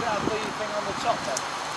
that a leading thing on the top then?